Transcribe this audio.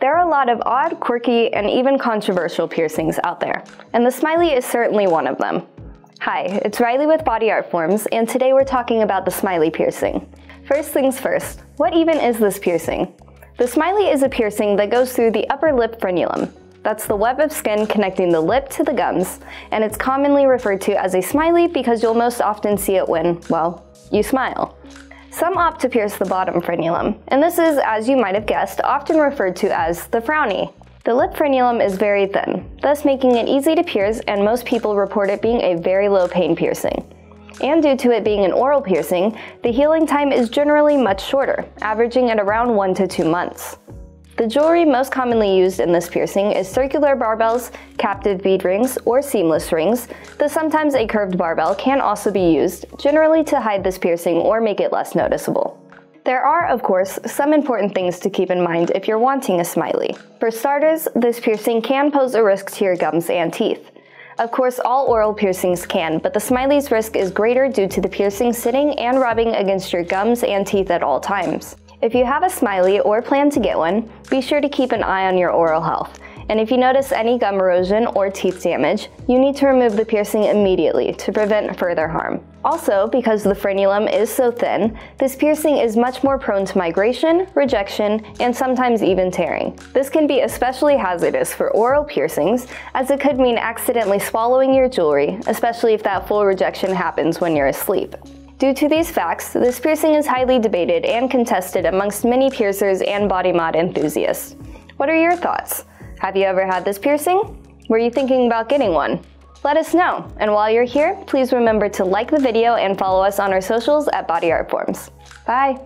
There are a lot of odd, quirky, and even controversial piercings out there, and the smiley is certainly one of them. Hi, it's Riley with Body Art Forms, and today we're talking about the smiley piercing. First things first, what even is this piercing? The smiley is a piercing that goes through the upper lip frenulum. That's the web of skin connecting the lip to the gums, and it's commonly referred to as a smiley because you'll most often see it when, well, you smile. Some opt to pierce the bottom frenulum, and this is, as you might have guessed, often referred to as the frowny. The lip frenulum is very thin, thus making it easy to pierce and most people report it being a very low pain piercing. And due to it being an oral piercing, the healing time is generally much shorter, averaging at around 1 to 2 months. The jewelry most commonly used in this piercing is circular barbells, captive bead rings, or seamless rings, though sometimes a curved barbell can also be used, generally to hide this piercing or make it less noticeable. There are, of course, some important things to keep in mind if you're wanting a smiley. For starters, this piercing can pose a risk to your gums and teeth. Of course, all oral piercings can, but the smiley's risk is greater due to the piercing sitting and rubbing against your gums and teeth at all times. If you have a smiley or plan to get one, be sure to keep an eye on your oral health. And if you notice any gum erosion or teeth damage, you need to remove the piercing immediately to prevent further harm. Also, because the frenulum is so thin, this piercing is much more prone to migration, rejection, and sometimes even tearing. This can be especially hazardous for oral piercings, as it could mean accidentally swallowing your jewelry, especially if that full rejection happens when you're asleep. Due to these facts, this piercing is highly debated and contested amongst many piercers and body mod enthusiasts. What are your thoughts? Have you ever had this piercing? Were you thinking about getting one? Let us know, and while you're here, please remember to like the video and follow us on our socials at Body Art Forms. Bye!